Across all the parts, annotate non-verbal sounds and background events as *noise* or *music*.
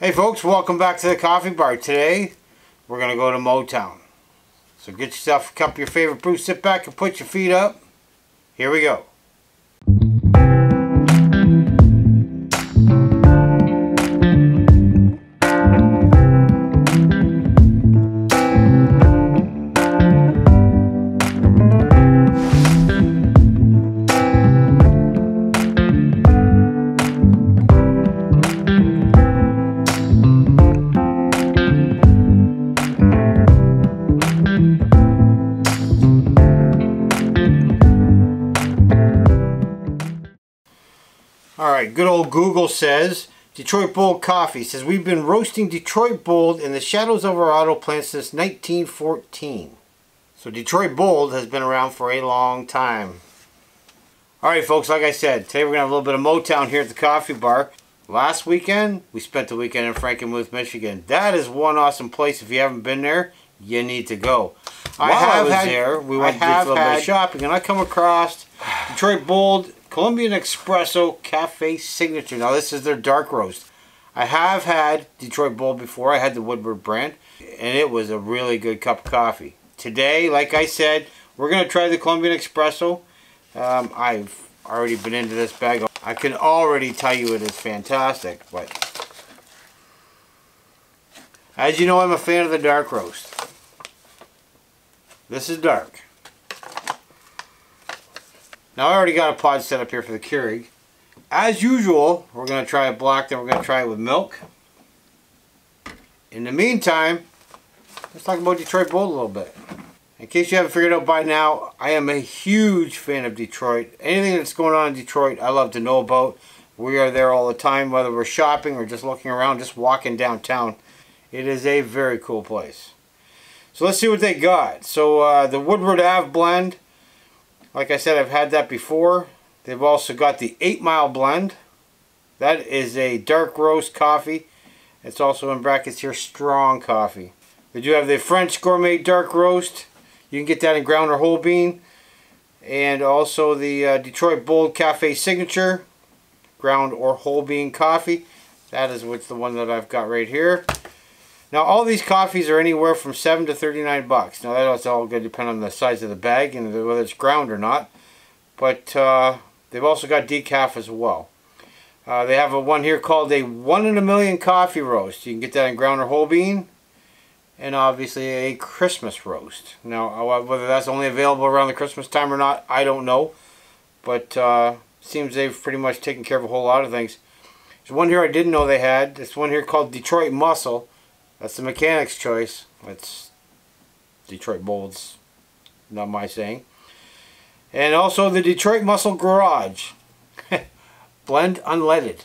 Hey folks, welcome back to the Coffee Bar. Today, we're going to go to Motown. So get yourself a cup of your favorite brew, sit back and put your feet up. Here we go. Right, good old Google says Detroit Bold Coffee says we've been roasting Detroit Bold in the shadows of our auto plant since 1914. So Detroit Bold has been around for a long time. All right, folks, like I said, today we're going to have a little bit of Motown here at the coffee bar. Last weekend, we spent the weekend in Frankenmuth, Michigan. That is one awesome place. If you haven't been there, you need to go. I While I have was had, there, we went to do a little bit of shopping, and I come across Detroit Bold Colombian Espresso Cafe Signature. Now, this is their dark roast. I have had Detroit Bold before. I had the Woodward brand, and it was a really good cup of coffee. Today, like I said, we're going to try the Colombian Espresso. Um, I've already been into this bag. I can already tell you it is fantastic, but as you know, I'm a fan of the dark roast. This is dark. Now I already got a pod set up here for the Keurig. As usual, we're going to try it black, then we're going to try it with milk. In the meantime, let's talk about Detroit Bold a little bit. In case you haven't figured out by now, I am a huge fan of Detroit. Anything that's going on in Detroit, I love to know about. We are there all the time, whether we're shopping or just looking around, just walking downtown. It is a very cool place. So let's see what they got. So uh, the Woodward Ave blend, like I said, I've had that before. They've also got the 8 Mile blend. That is a dark roast coffee. It's also in brackets here, strong coffee. They do have the French Gourmet Dark Roast. You can get that in ground or whole bean. And also the uh, Detroit Bold Cafe Signature, ground or whole bean coffee. That is what's the one that I've got right here. Now all these coffees are anywhere from 7 to 39 bucks. Now that's all going to depend on the size of the bag and whether it's ground or not. But uh, they've also got decaf as well. Uh, they have a one here called a one in a million coffee roast. You can get that in ground or whole bean. And obviously a Christmas roast. Now uh, whether that's only available around the Christmas time or not, I don't know. But uh, seems they've pretty much taken care of a whole lot of things. There's one here I didn't know they had. This one here called Detroit Muscle. That's the mechanic's choice. That's Detroit Bold's, not my saying. And also the Detroit Muscle Garage. *laughs* Blend unleaded.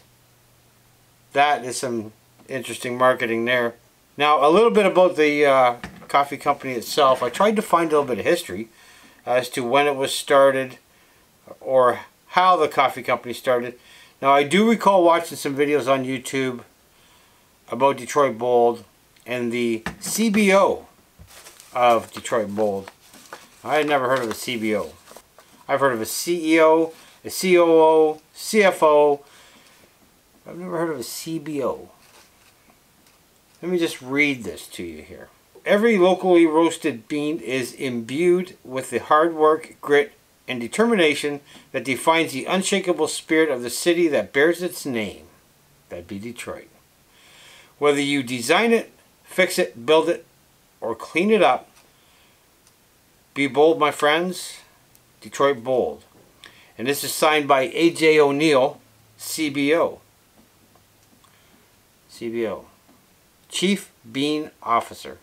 That is some interesting marketing there. Now, a little bit about the uh, coffee company itself. I tried to find a little bit of history as to when it was started or how the coffee company started. Now, I do recall watching some videos on YouTube about Detroit Bold and the CBO of Detroit Bold. I had never heard of a CBO. I've heard of a CEO, a COO, CFO. I've never heard of a CBO. Let me just read this to you here. Every locally roasted bean is imbued with the hard work, grit, and determination that defines the unshakable spirit of the city that bears its name. That'd be Detroit. Whether you design it, fix it, build it, or clean it up, be bold, my friends. Detroit Bold. And this is signed by A.J. O'Neill, CBO. CBO. Chief Bean Officer.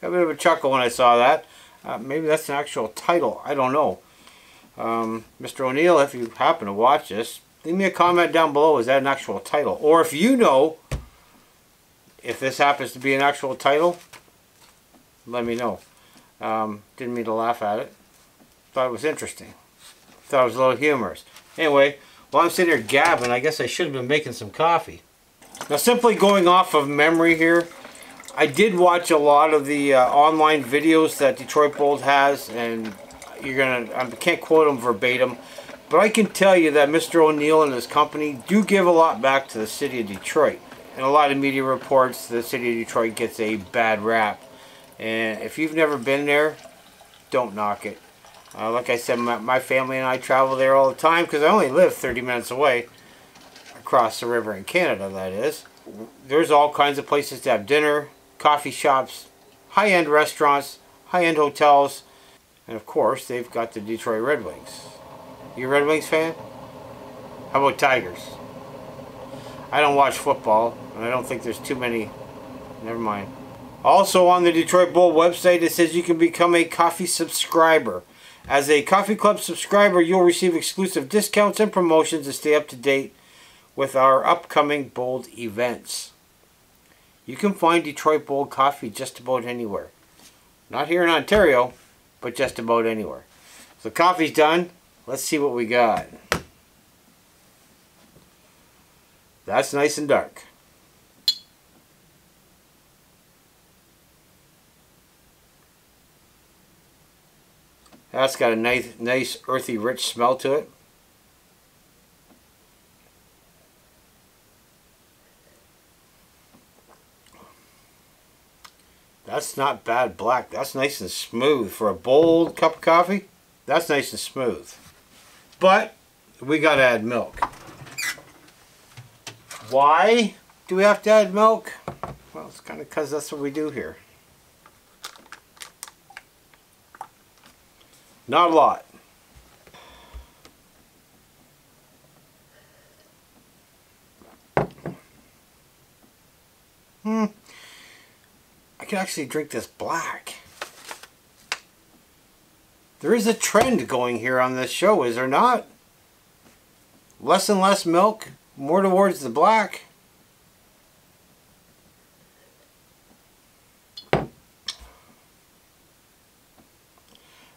Got a bit of a chuckle when I saw that. Uh, maybe that's an actual title. I don't know. Um, Mr. O'Neill, if you happen to watch this, leave me a comment down below. Is that an actual title? Or if you know if this happens to be an actual title, let me know. Um, didn't mean to laugh at it. Thought it was interesting. Thought it was a little humorous. Anyway, while I'm sitting here gabbing, I guess I should have been making some coffee. Now, simply going off of memory here, I did watch a lot of the uh, online videos that Detroit Bold has, and you're gonna I can't quote them verbatim, but I can tell you that Mr. O'Neill and his company do give a lot back to the city of Detroit. In a lot of media reports, the city of Detroit gets a bad rap. And if you've never been there, don't knock it. Uh, like I said, my, my, family and I travel there all the time because I only live 30 minutes away across the river in Canada, that is. There's all kinds of places to have dinner, coffee shops, high-end restaurants, high-end hotels, and of course, they've got the Detroit Red Wings. You a Red Wings fan? How about Tigers? I don't watch football, and I don't think there's too many. Never mind. Also on the Detroit Bold website, it says you can become a coffee subscriber. As a Coffee Club subscriber, you'll receive exclusive discounts and promotions to stay up to date with our upcoming Bold events. You can find Detroit Bold coffee just about anywhere. Not here in Ontario, but just about anywhere. So coffee's done. Let's see what we got. That's nice and dark. That's got a nice, nice earthy, rich smell to it. That's not bad black. That's nice and smooth. For a bold cup of coffee, that's nice and smooth. But we got to add milk. Why do we have to add milk? Well, it's kind of because that's what we do here. Not a lot. Hmm. I can actually drink this black. There is a trend going here on this show, is there not? Less and less milk, more towards the black.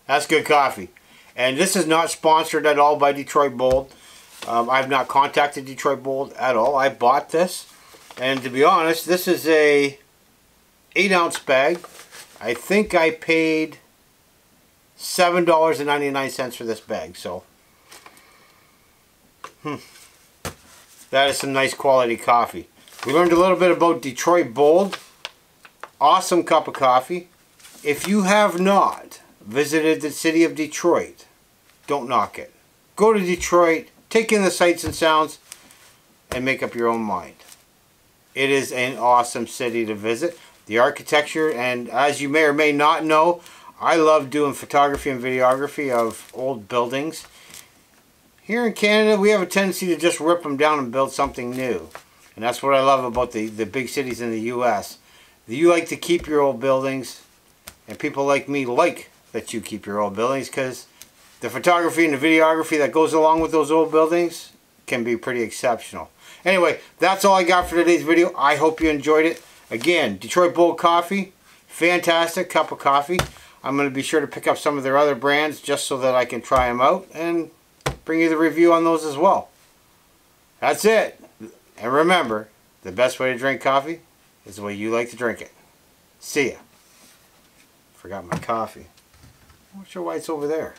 That's good coffee. And this is not sponsored at all by Detroit Bold. Um, I have not contacted Detroit Bold at all. I bought this. And to be honest, this is a 8 ounce bag. I think I paid $7.99 for this bag. So, hmm. That is some nice quality coffee. We learned a little bit about Detroit Bold. Awesome cup of coffee. If you have not visited the city of Detroit, don't knock it. Go to Detroit, take in the sights and sounds, and make up your own mind. It is an awesome city to visit. The architecture, and as you may or may not know, I love doing photography and videography of old buildings. Here in Canada, we have a tendency to just rip them down and build something new. And that's what I love about the, the big cities in the U.S. You like to keep your old buildings, and people like me like that you keep your old buildings because the photography and the videography that goes along with those old buildings can be pretty exceptional. Anyway, that's all I got for today's video. I hope you enjoyed it. Again, Detroit Bold Coffee, fantastic cup of coffee. I'm going to be sure to pick up some of their other brands just so that I can try them out and bring you the review on those as well. That's it. And remember, the best way to drink coffee is the way you like to drink it. See ya. Forgot my coffee. I'm not sure why it's over there.